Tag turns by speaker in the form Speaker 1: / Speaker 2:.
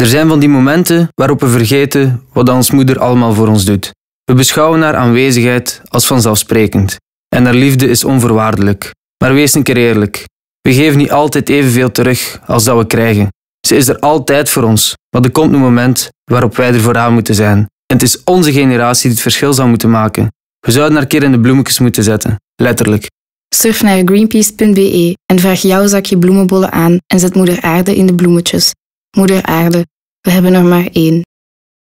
Speaker 1: Er zijn van die momenten waarop we vergeten wat ons moeder allemaal voor ons doet. We beschouwen haar aanwezigheid als vanzelfsprekend. En haar liefde is onvoorwaardelijk. Maar wees een keer eerlijk. We geven niet altijd evenveel terug als dat we krijgen. Ze is er altijd voor ons, maar er komt een moment waarop wij er voor haar moeten zijn. En het is onze generatie die het verschil zal moeten maken. We zouden haar keer in de bloemetjes moeten zetten, letterlijk.
Speaker 2: Surf naar greenpeace.be en vraag jouw zakje bloemenbollen aan en zet Moeder Aarde in de bloemetjes. Moeder Aarde, we hebben er maar één.